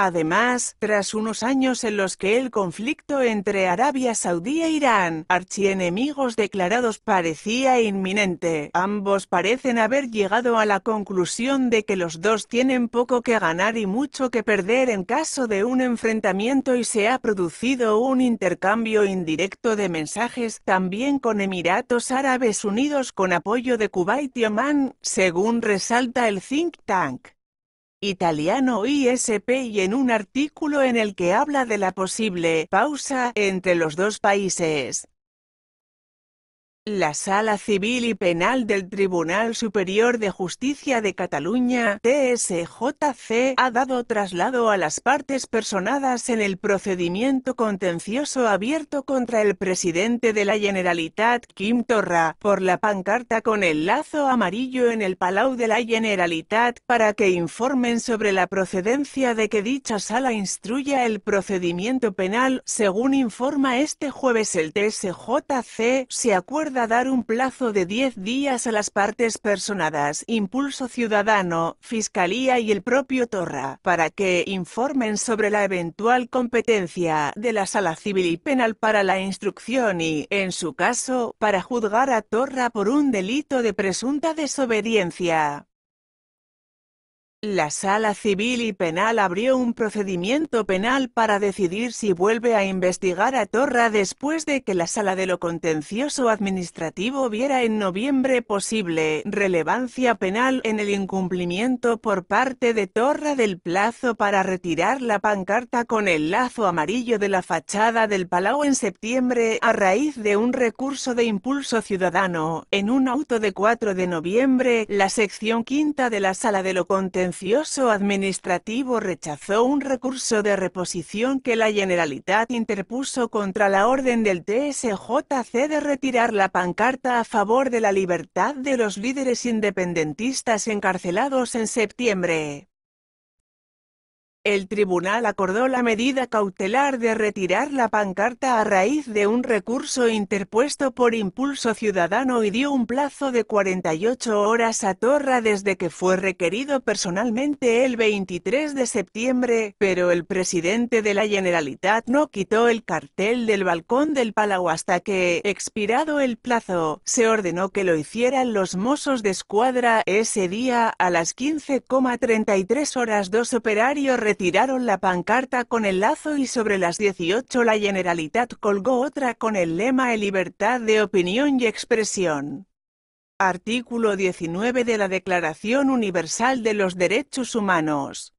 Además, tras unos años en los que el conflicto entre Arabia Saudí e Irán, archienemigos declarados, parecía inminente, ambos parecen haber llegado a la conclusión de que los dos tienen poco que ganar y mucho que perder en caso de un enfrentamiento y se ha producido un intercambio indirecto de mensajes también con Emiratos Árabes Unidos con apoyo de Kuwait y Oman, según resalta el think tank italiano ISP y en un artículo en el que habla de la posible pausa entre los dos países. La Sala Civil y Penal del Tribunal Superior de Justicia de Cataluña, TSJC, ha dado traslado a las partes personadas en el procedimiento contencioso abierto contra el presidente de la Generalitat, Quim Torra, por la pancarta con el lazo amarillo en el Palau de la Generalitat para que informen sobre la procedencia de que dicha sala instruya el procedimiento penal. Según informa este jueves el TSJC, se acuerda dar un plazo de 10 días a las partes personadas, Impulso Ciudadano, Fiscalía y el propio Torra, para que informen sobre la eventual competencia de la Sala Civil y Penal para la instrucción y, en su caso, para juzgar a Torra por un delito de presunta desobediencia. La Sala Civil y Penal abrió un procedimiento penal para decidir si vuelve a investigar a Torra después de que la Sala de lo Contencioso Administrativo viera en noviembre posible relevancia penal en el incumplimiento por parte de Torra del plazo para retirar la pancarta con el lazo amarillo de la fachada del Palau en septiembre a raíz de un recurso de impulso ciudadano. En un auto de 4 de noviembre, la sección quinta de la Sala de lo Contencioso Administrativo rechazó un recurso de reposición que la Generalitat interpuso contra la orden del TSJC de retirar la pancarta a favor de la libertad de los líderes independentistas encarcelados en septiembre. El tribunal acordó la medida cautelar de retirar la pancarta a raíz de un recurso interpuesto por Impulso Ciudadano y dio un plazo de 48 horas a Torra desde que fue requerido personalmente el 23 de septiembre, pero el presidente de la Generalitat no quitó el cartel del balcón del Palau hasta que, expirado el plazo, se ordenó que lo hicieran los mozos de escuadra ese día a las 15,33 horas. Dos operarios tiraron la pancarta con el lazo y sobre las 18 la Generalitat colgó otra con el lema en libertad de opinión y expresión. Artículo 19 de la Declaración Universal de los Derechos Humanos.